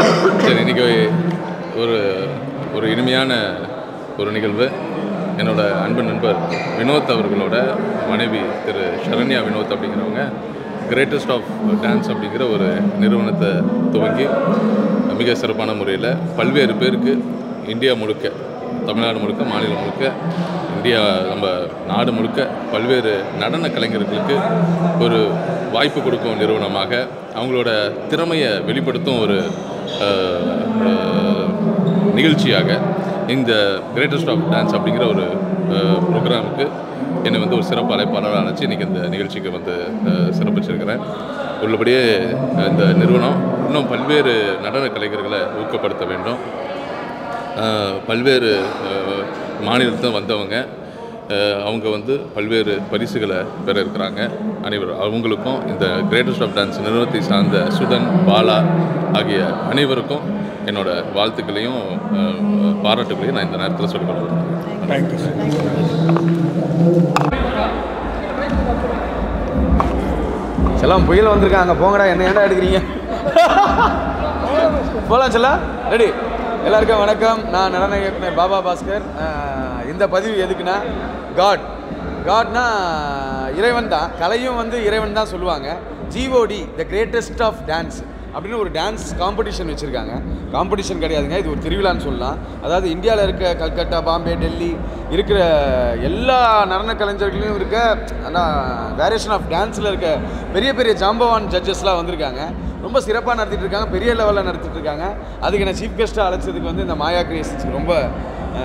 சரி இன்றைக்கி ஒரு ஒரு இனிமையான ஒரு நிகழ்வு. என்னோட அன்பு நண்பர் வினோத் அவர்களோட மனைவி திரு ஷரண்யா வினோத் அப்படிங்கிறவங்க கிரேட்டஸ்ட் ஆஃப் டான்ஸ் அப்படிங்கிற ஒரு நிறுவனத்தை துவங்கி மிக சிறப்பான முறையில் பல்வேறு பேருக்கு இந்தியா முழுக்க தமிழ்நாடு முழுக்க மாநிலம் முழுக்க இந்தியா நம்ம நாடு முழுக்க பல்வேறு நடன கலைஞர்களுக்கு ஒரு வாய்ப்பு கொடுக்கும் நிறுவனமாக அவங்களோட திறமையை வெளிப்படுத்தும் ஒரு நிகழ்ச்சியாக இந்த கிரேட்டஸ்ட் ஆஃப் டான்ஸ் அப்படிங்கிற ஒரு ப்ரோக்ராமுக்கு என்னை வந்து ஒரு சிறப்பு அழைப்பாளராக அழைச்சி இன்றைக்கி இந்த நிகழ்ச்சிக்கு வந்து சிறப்பிச்சிருக்கிறேன். உள்ளபடியே இந்த நிறுவனம் இன்னும் பல்வேறு நடன கலைஞர்களை ஊக்கப்படுத்த வேண்டும். பல்வேறு மாநிலத்தில் வந்தவங்க அவங்க வந்து பல்வேறு பரிசுகளை பெற இருக்கிறாங்க. அனைவரும் அவங்களுக்கும் இந்த கிரேட்டஸ்ட் ஆஃப் டான்ஸ் நிறுவனத்தை சார்ந்த சுதன் பாலா ஆகிய அனைவருக்கும் என்னோட வாழ்த்துக்களையும் பாராட்டுகளையும் நான் இந்த நேரத்தில் சொல்லிக் கொள்கிறேன். தேங்க்யூ செல்லம் புயல் வந்திருக்காங்க. போங்கடா. என்ன ஏன்டா எடுக்கிறீங்க? போகலாம் செல்லம் ரெடி எல்லாருக்கும் வணக்கம். நான் நடன இயக்குனர் பாபா பாஸ்கர். இந்த பதிவு எதுக்குன்னா காட் காட்னா இறைவன் தான். கலையும் வந்து இறைவன் தான் சொல்லுவாங்க. G O D the greatest of dance அப்படின்னு ஒரு டான்ஸ் காம்படிஷன் வச்சுருக்காங்க. காம்படிஷன் கிடையாதுங்க. இது ஒரு திருவிழான்னு சொல்லலாம். அதாவது இந்தியாவில் இருக்க கல்கட்டா பாம்பே டெல்லி இருக்கிற எல்லா நடன கலைஞர்களையும் இருக்க வேரியேஷன் ஆஃப் டான்ஸில் இருக்க பெரிய பெரிய ஜாம்பவான் ஜட்ஜஸ்லாம் வந்திருக்காங்க. ரொம்ப சிறப்பாக நடத்திட்டு இருக்காங்க. பெரிய லெவலில் நடத்திட்டு இருக்காங்க. அதுக்கு நான் சீஃப் கெஸ்ட்டாக அழைச்சதுக்கு வந்து இந்த மாயா கிரியேஷன்ஸ்க்கு ரொம்ப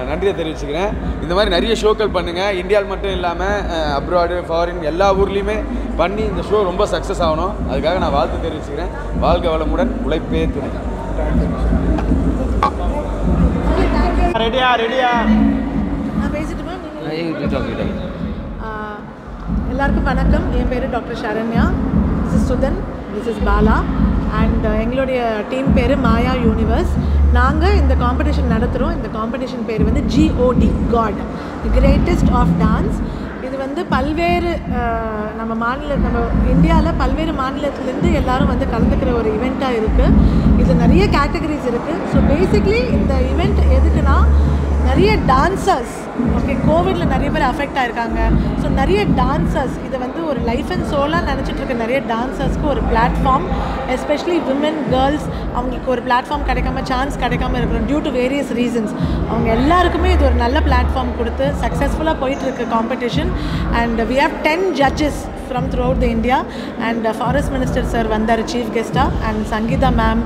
நன்றியை தெரிவிச்சுக்கிறேன். இந்த மாதிரி நிறைய ஷோக்கள் பண்ணுங்கள் இந்தியாவில் மட்டும் இல்லாமல் அப்ராடு ஃபாரின் எல்லா ஊர்லேயுமே பண்ணி இந்த ஷோ ரொம்ப சக்ஸஸ் ஆகணும். அதுக்காக நான் வாழ்த்து தெரிவிச்சுக்கிறேன். வாழ்க வளமுடன் உழைப்பே துணை. ரெடியா ரெடியா? நான் பேசிட்டுமா எல்லாருக்கும் வணக்கம். என் பேர் doctor Saranya this is Sudhan this is Bala and uh, எங்களுடைய டீம் பேர் மாயா யூனிவர்ஸ். நாங்கள் இந்த காம்படிஷன் நடத்துகிறோம் இந்த காம்படிஷன் பேர் வந்து GOD god the greatest of dance இது வந்து பல்வேறு நம்ம மாநில நம்ம இந்தியாவில் பல்வேறு மாநிலத்திலேருந்து எல்லாரும் வந்து கலந்துக்கிற ஒரு இவெண்ட்டாக இருக்குது இது நிறைய கேட்டகரிஸ் இருக்குது ஸோ பேசிக்லி இந்த இவெண்ட் எதுக்குன்னா நிறைய டான்சர்ஸ் ஓகே கோவிடில் நிறைய பேர் அஃபெக்ட் ஆயிருக்காங்க. ஸோ நிறைய டான்சர்ஸ் இதை வந்து ஒரு லைஃப் அண்ட் சோலாக நினச்சிட்டு இருக்க நிறைய டான்சர்ஸ்க்கு ஒரு பிளாட்ஃபார்ம் எஸ்பெஷலி விமன் கேர்ள்ஸ் அவங்களுக்கு ஒரு பிளாட்ஃபார்ம் கிடைக்காம சான்ஸ் கிடைக்காம இருக்கிறோம் டியூ டு வேரியஸ் ரீசன்ஸ் அவங்க எல்லாருக்குமே இது ஒரு நல்ல பிளாட்ஃபார்ம் கொடுத்து சக்ஸஸ்ஃபுல்லாக போயிட்டு இருக்கு competition and we have ten judges from throughout the India and forest minister sir வந்தார் சீஃப் கெஸ்ட்டாக and Sangeetha ma'am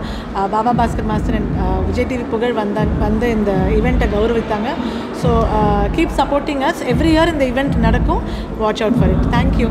Baba Bhaskar master and Vijay TV Pugazh வந்தாங்க வந்து இந்த ஈவெண்ட்டை கௌரவித்தாங்க. So keep supporting us every year இந்த event நடக்கும். Watch out for it thank you